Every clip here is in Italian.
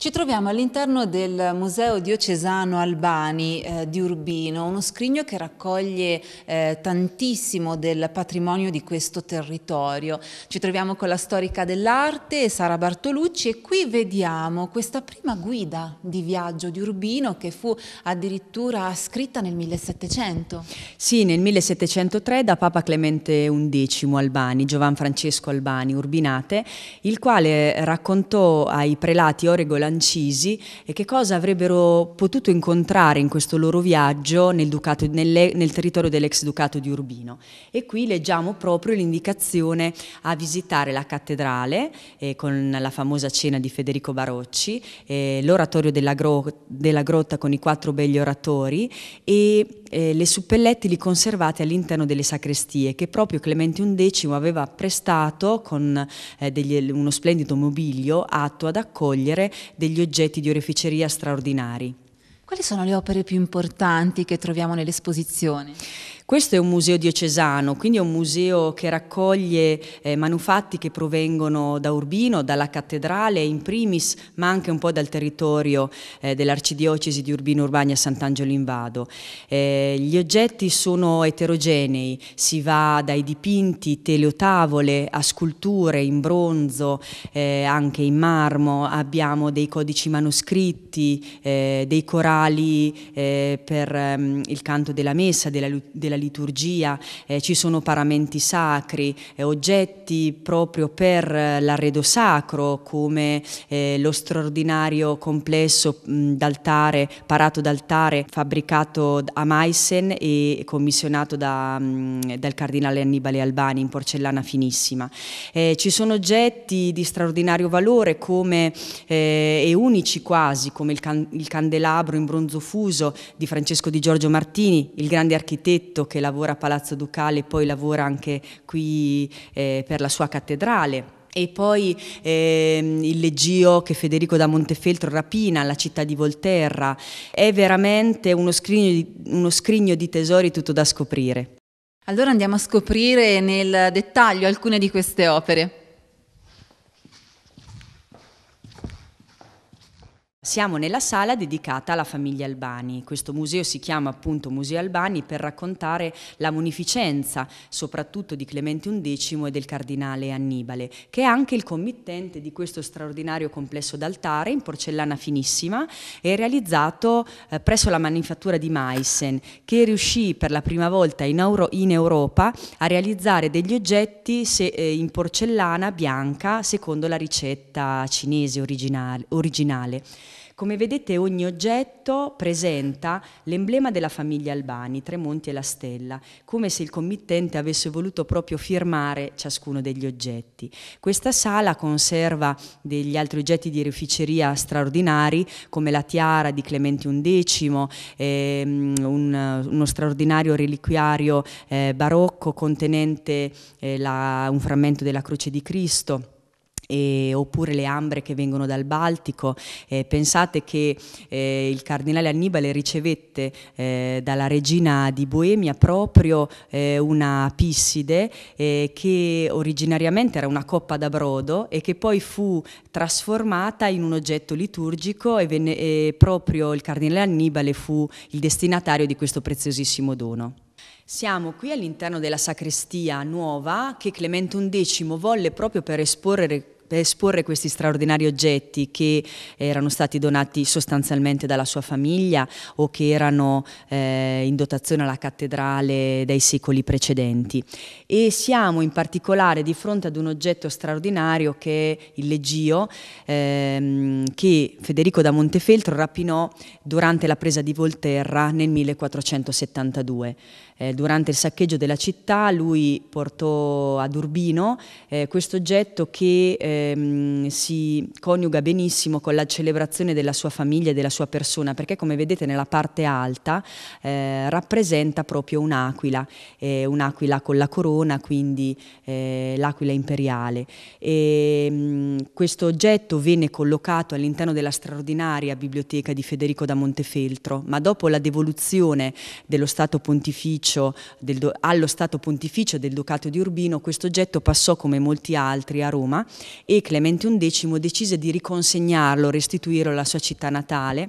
Ci troviamo all'interno del Museo Diocesano Albani eh, di Urbino, uno scrigno che raccoglie eh, tantissimo del patrimonio di questo territorio. Ci troviamo con la storica dell'arte Sara Bartolucci e qui vediamo questa prima guida di viaggio di Urbino che fu addirittura scritta nel 1700. Sì, nel 1703 da Papa Clemente XI Albani, Giovan Francesco Albani, Urbinate, il quale raccontò ai prelati Orego Lancisi e che cosa avrebbero potuto incontrare in questo loro viaggio nel, ducato, nelle, nel territorio dell'ex ducato di Urbino. E qui leggiamo proprio l'indicazione a visitare la cattedrale eh, con la famosa cena di Federico Barocci, eh, l'oratorio della, gro della, grotta con i quattro begli oratori e eh, le suppellettili conservate all'interno delle sacrestie che proprio Clemente XI aveva prestato con eh, degli, uno splendido mobilio atto ad accogliere degli oggetti di oreficeria straordinari. Quali sono le opere più importanti che troviamo nell'esposizione? Questo è un museo diocesano, quindi è un museo che raccoglie eh, manufatti che provengono da Urbino, dalla cattedrale in primis, ma anche un po' dal territorio eh, dell'arcidiocesi di Urbino Urbania Sant'Angelo in Vado. Eh, gli oggetti sono eterogenei, si va dai dipinti, teleotavole, a sculture in bronzo, eh, anche in marmo, abbiamo dei codici manoscritti, eh, dei corali eh, per ehm, il canto della messa, della, della liturgia, eh, ci sono paramenti sacri, eh, oggetti proprio per l'arredo sacro come eh, lo straordinario complesso d'altare, parato d'altare fabbricato a Meissen e commissionato da, mh, dal cardinale Annibale Albani in porcellana finissima. Eh, ci sono oggetti di straordinario valore come, eh, e unici quasi come il, can il candelabro in bronzo fuso di Francesco di Giorgio Martini, il grande architetto che lavora a Palazzo Ducale e poi lavora anche qui eh, per la sua cattedrale. E poi eh, il leggio che Federico da Montefeltro rapina alla città di Volterra. È veramente uno scrigno, di, uno scrigno di tesori tutto da scoprire. Allora andiamo a scoprire nel dettaglio alcune di queste opere. Siamo nella sala dedicata alla famiglia Albani. Questo museo si chiama appunto Museo Albani per raccontare la munificenza, soprattutto di Clemente XI e del cardinale Annibale, che è anche il committente di questo straordinario complesso d'altare in porcellana finissima e realizzato eh, presso la manifattura di Meissen, che riuscì per la prima volta in, Euro in Europa a realizzare degli oggetti eh, in porcellana bianca secondo la ricetta cinese originale. originale. Come vedete ogni oggetto presenta l'emblema della famiglia Albani, tre monti e la stella, come se il committente avesse voluto proprio firmare ciascuno degli oggetti. Questa sala conserva degli altri oggetti di reficeria straordinari come la tiara di Clemente XI, ehm, un, uno straordinario reliquiario eh, barocco contenente eh, la, un frammento della croce di Cristo eh, oppure le ambre che vengono dal Baltico. Eh, pensate che eh, il cardinale Annibale ricevette eh, dalla regina di Boemia proprio eh, una pisside eh, che originariamente era una coppa da brodo e che poi fu trasformata in un oggetto liturgico e, venne, e proprio il cardinale Annibale fu il destinatario di questo preziosissimo dono. Siamo qui all'interno della sacrestia nuova che Clemente XI volle proprio per esporre esporre questi straordinari oggetti che erano stati donati sostanzialmente dalla sua famiglia o che erano eh, in dotazione alla cattedrale dai secoli precedenti. E siamo in particolare di fronte ad un oggetto straordinario che è il leggio ehm, che Federico da Montefeltro rapinò durante la presa di Volterra nel 1472. Eh, durante il saccheggio della città lui portò ad Urbino eh, questo oggetto che ehm, si coniuga benissimo con la celebrazione della sua famiglia e della sua persona, perché come vedete nella parte alta eh, rappresenta proprio un'aquila, eh, un'aquila con la corona, quindi eh, l'aquila imperiale. E, mh, mm, questo oggetto venne collocato all'interno della straordinaria biblioteca di Federico da Montefeltro, ma dopo la devoluzione dello Stato Pontificio allo Stato Pontificio del Ducato di Urbino, questo oggetto passò come molti altri a Roma e Clemente XI decise di riconsegnarlo, restituirlo alla sua città natale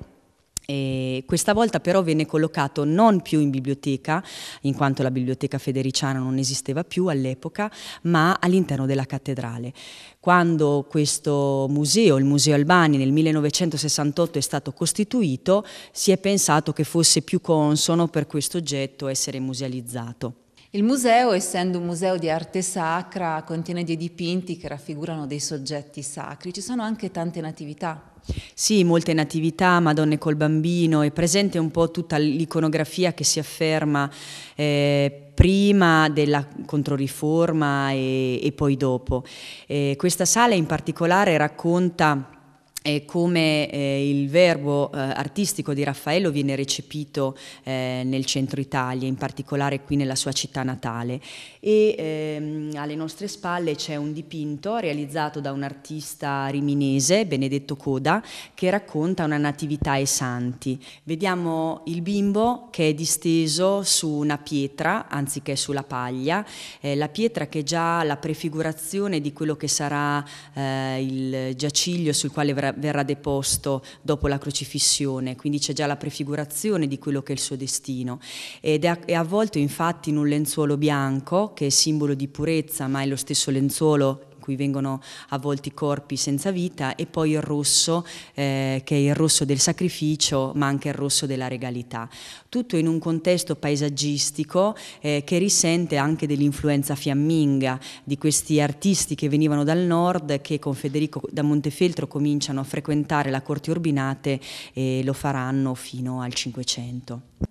e questa volta però venne collocato non più in biblioteca, in quanto la biblioteca federiciana non esisteva più all'epoca, ma all'interno della cattedrale. Quando questo museo, il Museo Albani, nel 1968 è stato costituito, si è pensato che fosse più consono per questo oggetto essere musealizzato. Il museo, essendo un museo di arte sacra, contiene dei dipinti che raffigurano dei soggetti sacri. Ci sono anche tante natività. Sì, molte natività, Madonne col bambino, è presente un po' tutta l'iconografia che si afferma eh, prima della Controriforma e, e poi dopo. Eh, questa sala in particolare racconta e come eh, il verbo eh, artistico di Raffaello viene recepito eh, nel centro Italia, in particolare qui nella sua città natale. E ehm, alle nostre spalle c'è un dipinto realizzato da un artista riminese, Benedetto Coda, che racconta una natività ai santi. Vediamo il bimbo che è disteso su una pietra anziché sulla paglia, la pietra che è già la prefigurazione di quello che sarà eh, il giaciglio sul quale verrà verrà, deposto dopo la crocifissione, quindi c'è già la prefigurazione di quello che è il suo destino. Ed è, avvolto infatti in un lenzuolo bianco, che è simbolo di purezza, ma è lo stesso lenzuolo cui vengono avvolti corpi senza vita, e poi il rosso, eh, che è il rosso del sacrificio, ma anche il rosso della regalità. Tutto in un contesto paesaggistico eh, che risente anche dell'influenza fiamminga di questi artisti che venivano dal nord, che con Federico da Montefeltro cominciano a frequentare la corte urbinate e lo faranno fino al Cinquecento.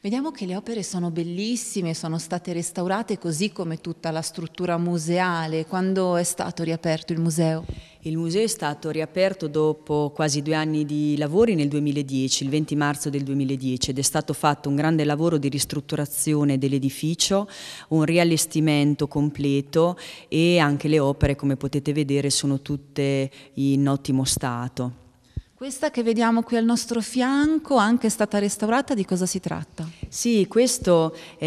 Vediamo che le opere sono bellissime, sono state restaurate così come tutta la struttura museale. Quando è stato riaperto il museo? Il museo è stato riaperto dopo quasi due anni di lavori nel 2010, il 20 marzo del 2010, ed è stato fatto un grande lavoro di ristrutturazione dell'edificio, un riallestimento completo e anche le opere, come potete vedere, sono tutte in ottimo stato. Questa che vediamo qui al nostro fianco, anche è stata restaurata, di cosa si tratta? Sì, questo è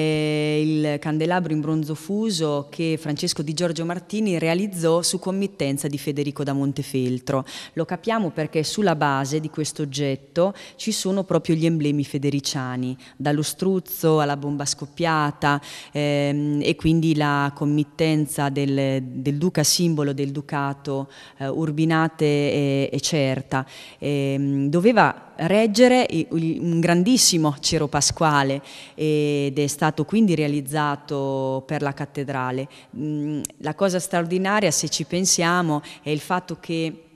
il candelabro in bronzo fuso che Francesco Di Giorgio Martini realizzò su committenza di Federico da Montefeltro. Lo capiamo perché sulla base di questo oggetto ci sono proprio gli emblemi federiciani, dallo struzzo alla bomba scoppiata ehm, e quindi la committenza del, del, duca simbolo del ducato eh, urbinate e, e certa eh, doveva reggere un grandissimo Cero Pasquale ed è stato quindi realizzato per la cattedrale. Mm, la cosa straordinaria, se ci pensiamo, è il fatto che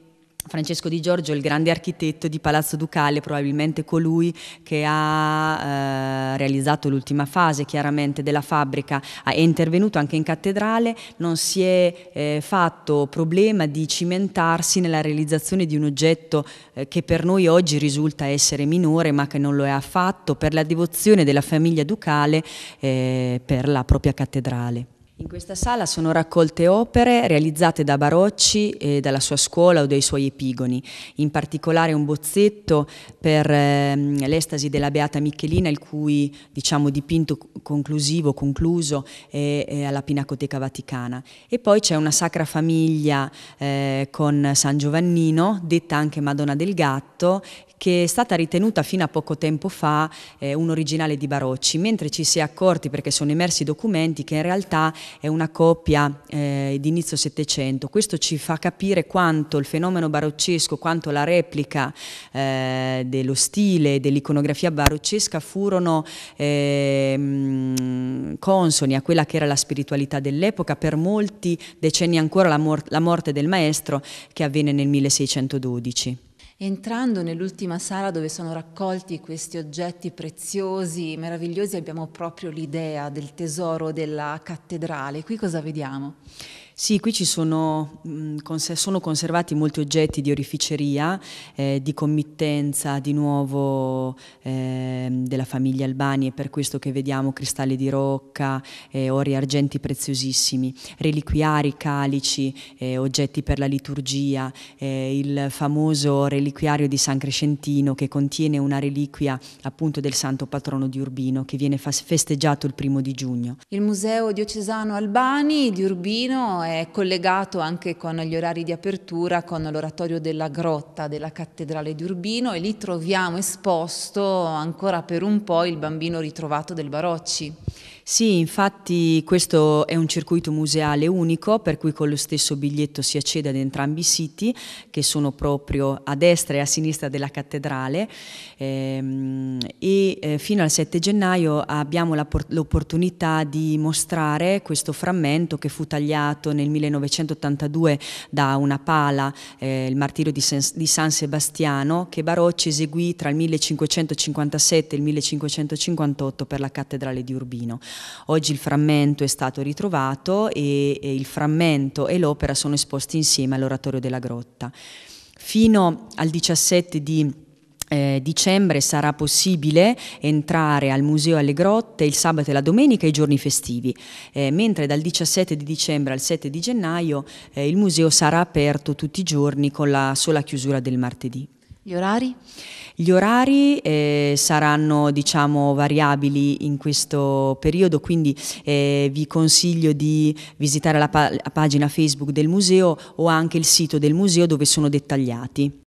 Francesco Di Giorgio, il grande architetto di Palazzo Ducale, probabilmente colui che ha eh, realizzato l'ultima fase chiaramente della fabbrica, è intervenuto anche in cattedrale, non si è eh, fatto problema di cimentarsi nella realizzazione di un oggetto eh, che per noi oggi risulta essere minore ma che non lo è affatto, per la devozione della famiglia ducale eh, per la propria cattedrale. In questa sala sono raccolte opere realizzate da Barocci e dalla sua scuola o dai suoi epigoni, in particolare un bozzetto per ehm, l'estasi della Beata Michelina, il cui diciamo, dipinto conclusivo, concluso, è, è, alla Pinacoteca Vaticana. E poi c'è una Sacra Famiglia eh, con San Giovannino, detta anche Madonna del Gatto, che è stata ritenuta fino a poco tempo fa eh, un originale di Barocci, mentre ci si è accorti, perché sono emersi documenti, che in realtà è una coppia eh, di inizio Settecento. Questo ci fa capire quanto il fenomeno baroccesco, quanto la replica eh, dello stile, dell'iconografia baroccesca furono ehm, consoni a quella che era la spiritualità dell'epoca, per molti decenni ancora la, mor la morte del maestro che avvenne nel 1612. Entrando nell'ultima sala dove sono raccolti questi oggetti preziosi, meravigliosi, abbiamo proprio l'idea del tesoro della cattedrale. Qui cosa vediamo? Sì, qui ci sono, sono, conservati molti oggetti di orificeria, eh, di committenza di nuovo eh, della famiglia Albani, è per questo che vediamo cristalli di rocca, eh, ori argenti preziosissimi, reliquiari, calici, eh, oggetti per la liturgia, eh, il famoso reliquiario di San Crescentino che contiene una reliquia appunto del santo patrono di Urbino che viene festeggiato il primo di giugno. Il Museo Diocesano Albani di Urbino è collegato anche con gli orari di apertura con l'oratorio della grotta della cattedrale di Urbino e lì troviamo esposto ancora per un po' il bambino ritrovato del Barocci. Sì, infatti questo è un circuito museale unico per cui con lo stesso biglietto si accede ad entrambi i siti che sono proprio a destra e a sinistra della cattedrale ehm, e eh, fino al 7 gennaio abbiamo l'opportunità di mostrare questo frammento che fu tagliato nel 1982 da una pala, eh, il martirio di, di San Sebastiano che Barocci eseguì tra il 1557 e il 1558 per la cattedrale di Urbino. Oggi il frammento è stato ritrovato e, e il frammento e l'opera sono esposti insieme all'oratorio della grotta. Fino al 17 di eh, dicembre sarà possibile entrare al Museo alle Grotte il sabato e la domenica e i giorni festivi, eh, mentre dal 17 di dicembre al 7 di gennaio eh, il museo sarà aperto tutti i giorni con la sola chiusura del martedì. Gli orari? Gli orari eh, saranno diciamo, variabili in questo periodo, quindi eh, vi consiglio di visitare la, pa la pagina Facebook del museo o anche il sito del museo dove sono dettagliati.